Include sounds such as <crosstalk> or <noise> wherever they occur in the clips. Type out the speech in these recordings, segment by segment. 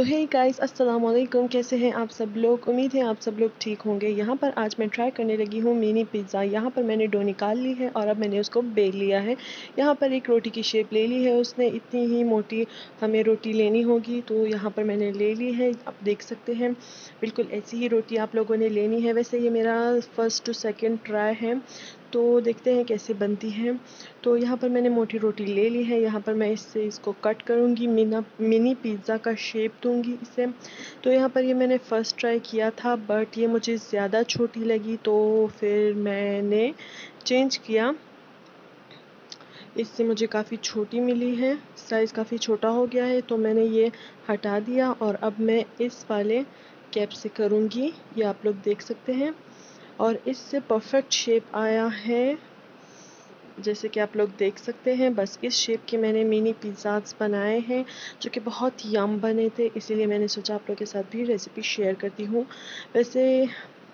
सो hey guys अस्सलाम वालेकुम कैसे हैं आप सब लोग? उम्मीद है आप सब लोग ठीक होंगे। यहाँ पर आज मैं ट्राई करने लगी हूँ मिनी पिज़्ज़ा यहाँ पर मैंने डो निकाल ली है और अब मैंने उसको बेल लिया है। यहाँ पर एक रोटी की शेप ले ली है उसने। इतनी ही मोटी हमें रोटी लेनी होगी। तो यहाँ पर मैंने ले ली है। आप देख सकते हैं, बिल्कुल ऐसी ही रोटी आप लोगों ने लेनी है। वैसे ये मेरा फ़र्स्ट टू सेकेंड ट्राई है। तो देखते हैं कैसे बनती है। तो यहाँ पर मैंने मोटी रोटी ले ली है। यहाँ पर मैं इससे इसको कट करूँगी। मिना, मिनी पिज़्ज़ा का शेप दूँगी इसे। तो यहाँ पर ये मैंने फ़र्स्ट ट्राई किया था, बट ये मुझे ज़्यादा छोटी लगी तो फिर मैंने चेंज किया। इससे मुझे काफ़ी छोटी मिली है। साइज़ काफ़ी छोटा हो गया है तो मैंने ये हटा दिया और अब मैं इस वाले कैप से करूँगी। ये आप लोग देख सकते हैं। और इससे परफेक्ट शेप आया है। जैसे कि आप लोग देख सकते हैं, बस इस शेप के मैंने मिनी पिज़्ज़ाज बनाए हैं, जो कि बहुत यम बने थे, इसीलिए मैंने सोचा आप लोग के साथ भी रेसिपी शेयर करती हूँ। वैसे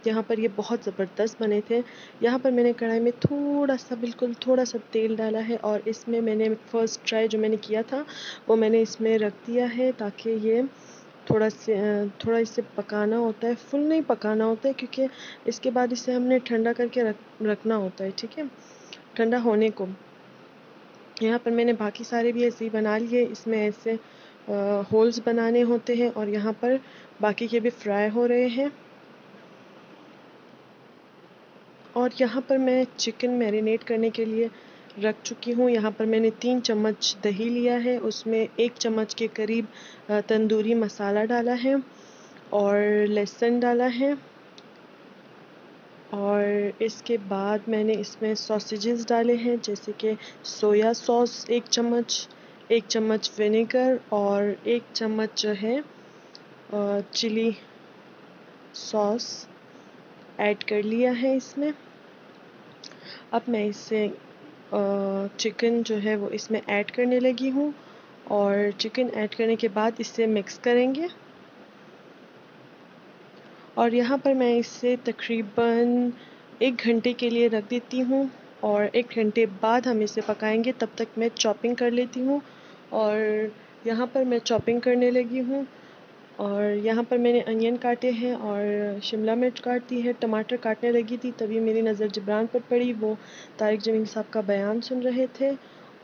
यहाँ पर ये बहुत ज़बरदस्त बने थे। यहाँ पर मैंने कढ़ाई में थोड़ा सा बिल्कुल थोड़ा सा तेल डाला है और इसमें मैंने फ़र्स्ट ट्राई जो मैंने किया था, वो मैंने इसमें रख दिया है ताकि ये थोड़ा से थोड़ा इसे पकाना होता है, फुल नहीं पकाना होता है, क्योंकि इसके बाद इसे हमने ठंडा करके रख, रखना होता है, ठीक है? ठंडा होने को। यहाँ पर मैंने बाकी सारे भी ऐसे ही बना लिए, इसमें ऐसे होल्स बनाने होते हैं और यहाँ पर बाकी के भी फ्राई हो रहे हैं। और यहाँ पर मैं चिकन मैरिनेट करने के लिए रख चुकी हूँ। यहाँ पर मैंने तीन चम्मच दही लिया है। उसमें एक चम्मच के करीब तंदूरी मसाला डाला है और लहसुन डाला है और इसके बाद मैंने इसमें सॉसेजेस डाले हैं, जैसे कि सोया सॉस एक चम्मच एक चम्मच विनेगर और एक चम्मच जो है चिली सॉस ऐड कर लिया है इसमें। अब मैं इसे चिकन जो है वो इसमें ऐड करने लगी हूँ और चिकन ऐड करने के बाद इसे मिक्स करेंगे। और यहाँ पर मैं इसे तकरीबन एक घंटे के लिए रख देती हूँ और एक घंटे बाद हम इसे पकाएँगे, तब तक मैं चॉपिंग कर लेती हूँ। और यहाँ पर मैं चॉपिंग करने लगी हूँ। और यहाँ पर मैंने अनियन काटे हैं और शिमला मिर्च काट दी है, टमाटर काटने लगी थी, तभी मेरी नज़र जबरान पर पड़ी। वो तारिक जमील साहब का बयान सुन रहे थे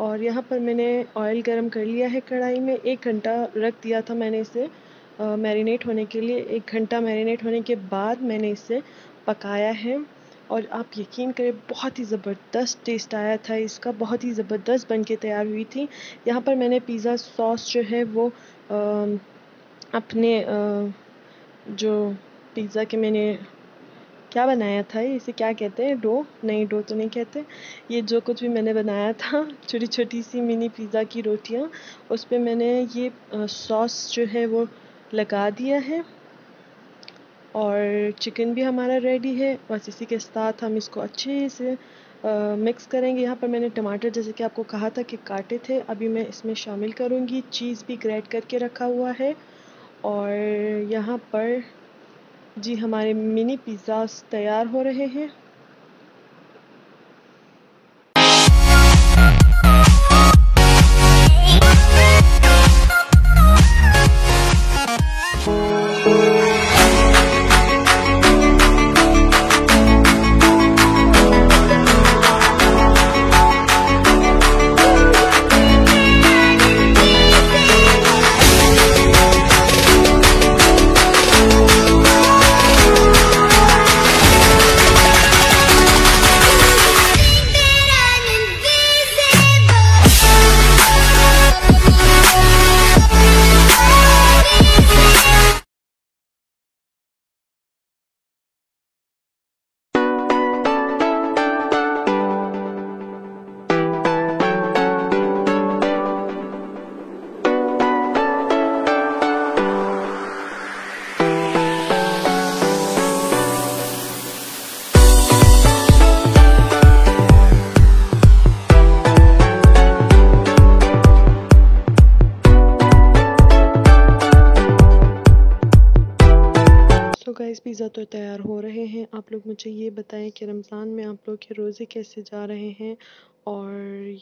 और यहाँ पर मैंने ऑयल गरम कर लिया है कढ़ाई में। एक घंटा रख दिया था मैंने इसे मैरिनेट होने के लिए। एक घंटा मैरिनेट होने के बाद मैंने इसे पकाया है और आप यकीन करें, बहुत ही ज़बरदस्त टेस्ट आया था इसका, बहुत ही ज़बरदस्त बन के तैयार हुई थी। यहाँ पर मैंने पिज़्ज़ा सॉस जो है वो अपने जो पिज़्ज़ा के मैंने क्या बनाया था, इसे क्या कहते हैं, डो? नहीं, डो तो नहीं कहते। ये जो कुछ भी मैंने बनाया था, छोटी छोटी सी मिनी पिज़्ज़ा की रोटियाँ, उस पर मैंने ये सॉस जो है वो लगा दिया है। और चिकन भी हमारा रेडी है। बस इसी के साथ हम इसको अच्छे से मिक्स करेंगे। यहाँ पर मैंने टमाटर, जैसे कि आपको कहा था कि काटे थे। अभी मैं इसमें शामिल करूँगी। चीज़ भी ग्रेट करके रखा हुआ है। और यहाँ पर जी हमारे मिनी पिज़्ज़ास तैयार हो रहे हैं। गाइस पिज़्ज़ा तो तैयार हो रहे हैं। आप लोग मुझे ये बताएँ कि रमज़ान में आप लोग के रोज़े कैसे जा रहे हैं? और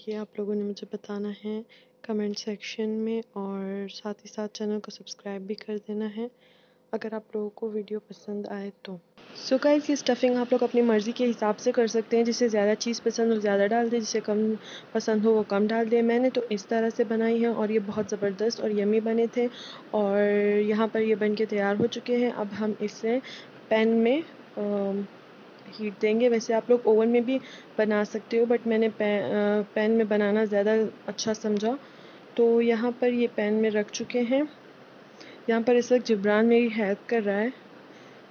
ये आप लोगों ने मुझे बताना है कमेंट सेक्शन में और साथ ही साथ चैनल को सब्सक्राइब भी कर देना है। अगर आप लोगों को वीडियो पसंद आए तो। सो so गाइस ये स्टफ़िंग आप लोग अपनी मर्ज़ी के हिसाब से कर सकते हैं जिसे ज़्यादा चीज़ पसंद हो ज़्यादा डाल दें जिसे कम पसंद हो वो कम डाल दें। मैंने तो इस तरह से बनाई है और ये बहुत ज़बरदस्त और यमी बने थे और यहाँ पर ये बन के तैयार हो चुके हैं। अब हम इसे पैन में आ, हीट देंगे। वैसे आप लोग ओवन में भी बना सकते हो बट मैंने पैन, पैन में बनाना ज़्यादा अच्छा समझा। तो यहाँ पर ये पैन में रख चुके हैं। यहाँ पर इस वक्त जबरान मेरी हेल्प कर रहा है।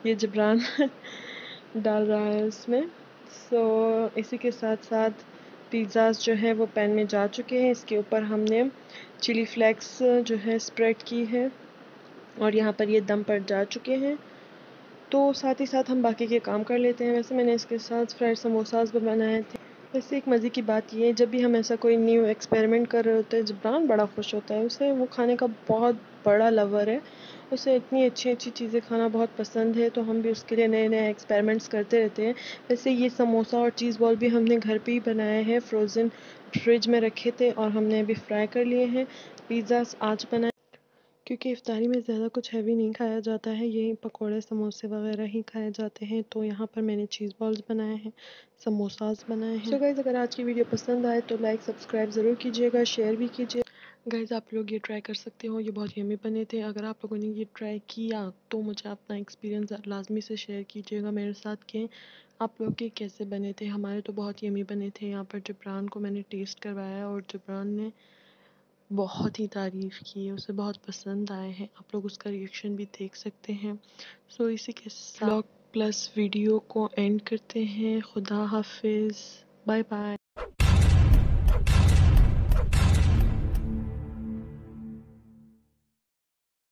ये जबरान <laughs> डाल रहा है उसमें सो so, इसी के साथ साथ पिज़्ज़ाज जो है वो पैन में जा चुके हैं। इसके ऊपर हमने चिली फ्लेक्स जो है स्प्रेड की है और यहाँ पर ये दम पर जा चुके हैं। तो साथ ही साथ हम बाकी के काम कर लेते हैं। वैसे मैंने इसके साथ फ्राइड समोसाज भी बनाए थे। वैसे एक मज़े की बात ये है, जब भी हम ऐसा कोई न्यू एक्सपेरिमेंट कर रहे होते हैं जबरान बड़ा खुश होता है, उसे वो खाने का बहुत बड़ा लवर है, उसे इतनी अच्छी अच्छी चीज़ें खाना बहुत पसंद है तो हम भी उसके लिए नए नए एक्सपेरिमेंट्स करते रहते हैं। वैसे ये समोसा और चीज़ बॉल भी हमने घर पे ही बनाए हैं फ्रोज़न फ्रिज में रखे थे और हमने अभी फ्राई कर लिए हैं। पिज़्ज़ास आज बनाए क्योंकि इफ्तारी में ज़्यादा कुछ हैवी नहीं खाया जाता है यही पकोड़े समोसे वगैरह ही खाए जाते हैं। तो यहाँ पर मैंने चीज़ बॉल्स बनाए हैं समोसाज बनाए हैं। तो गाइज़ अगर आज की वीडियो पसंद आए तो लाइक सब्सक्राइब ज़रूर कीजिएगा शेयर भी कीजिए। गाइज़ आप लोग ये ट्राई कर सकते हो ये बहुत यमी बने थे। अगर आप लोगों ने ये ट्राई किया तो मुझे अपना एक्सपीरियंस लाजमी से शेयर कीजिएगा मेरे साथ के। आप लोग के कैसे बने थे? हमारे तो बहुत यमी बने थे। यहाँ पर जबरान को मैंने टेस्ट करवाया और जबरान ने बहुत ही तारीफ़ की है उसे बहुत पसंद आए हैं। आप लोग उसका रिएक्शन भी देख सकते हैं। सो इसी के साथ प्लस वीडियो को एंड करते हैं। खुदा हाफिज़। Bye bye